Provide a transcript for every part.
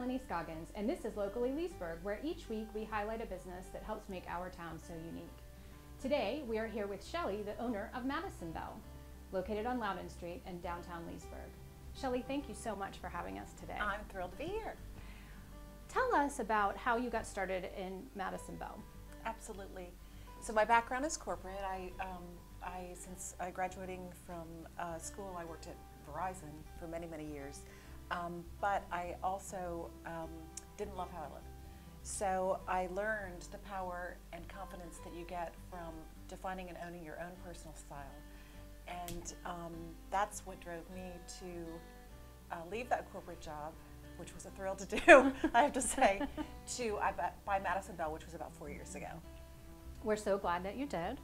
Melanie Scoggins, and this is Locally Leesburg, where each week we highlight a business that helps make our town so unique. Today, we are here with Shelley, the owner of Madisonbelle, located on Loudoun Street in downtown Leesburg. Shelley, thank you so much for having us today. I'm thrilled to be here. Tell us about how you got started in Madisonbelle. Absolutely. So my background is corporate. I, um, I since I graduating from uh, school, I worked at Verizon for many, many years. Um, but I also um, didn't love how I lived. So I learned the power and confidence that you get from defining and owning your own personal style. And um, that's what drove me to uh, leave that corporate job, which was a thrill to do, I have to say, to I buy Madisonbelle, which was about four years ago. We're so glad that you did.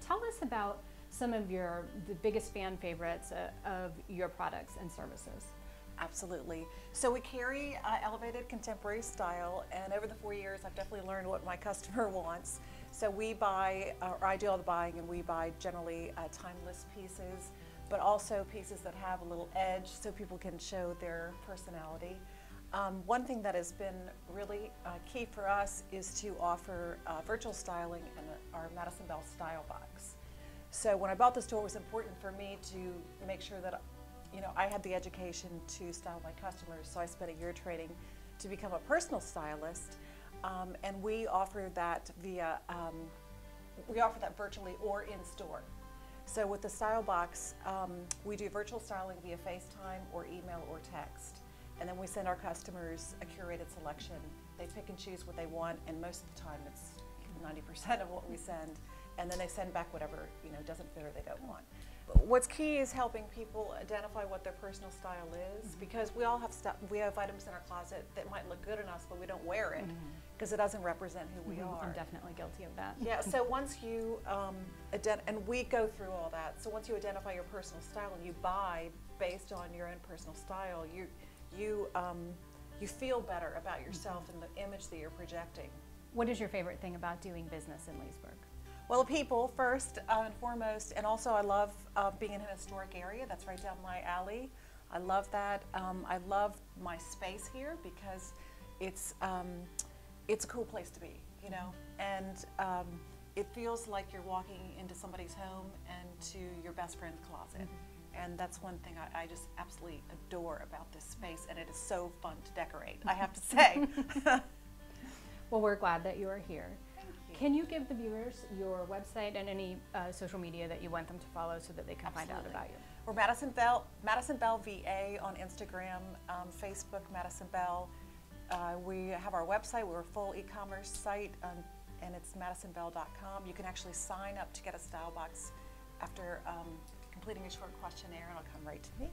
Tell us about some of your the biggest fan favorites uh, of your products and services. Absolutely. So we carry uh, elevated contemporary style, and over the four years, I've definitely learned what my customer wants. So we buy, uh, or I do all the buying, and we buy generally uh, timeless pieces, but also pieces that have a little edge so people can show their personality. Um, one thing that has been really uh, key for us is to offer uh, virtual styling and our Madisonbelle Style Box. So when I bought the store, it was important for me to make sure that you know, I had the education to style my customers, so I spent a year training to become a personal stylist, um, and we offer that via, um, we offer that virtually or in store. So with the Style Box, um, we do virtual styling via FaceTime or email or text, and then we send our customers a curated selection. They pick and choose what they want, and most of the time it's 90% of what we send, and then they send back whatever you know doesn't fit or they don't want what's key is helping people identify what their personal style is mm-hmm. because we all have stuff we have items in our closet that might look good on us but we don't wear it because mm-hmm. it doesn't represent who we mm-hmm. are i'm definitely guilty of that yeah so once you um, and we go through all that so once you identify your personal style and you buy based on your own personal style you you um, you feel better about yourself mm-hmm. and the image that you're projecting what is your favorite thing about doing business in leesburg well, people first and foremost, and also I love uh, being in an historic area. That's right down my alley. I love that. Um, I love my space here because it's um, it's a cool place to be, you know, and um, it feels like you're walking into somebody's home and to your best friend's closet. Mm-hmm. And that's one thing I, I, just absolutely adore about this space, and it is so fun to decorate, I have to say. well, we're glad that you are here. Can you give the viewers your website and any uh, social media that you want them to follow so that they can Absolutely. find out about you? We're Madisonbelle, Madison Bell VA on Instagram, um, Facebook, Madisonbelle. Uh, we have our website. We're a full e-commerce site, um, and it's madisonbelle.com. You can actually sign up to get a style box after um, completing a short questionnaire, and it'll come right to me.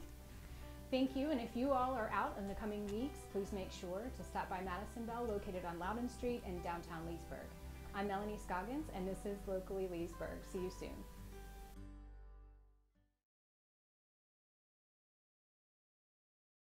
Thank you, and if you all are out in the coming weeks, please make sure to stop by Madisonbelle, located on Loudoun Street in downtown Leesburg. I'm Melanie Scoggins, and this is Locally Leesburg. See you soon.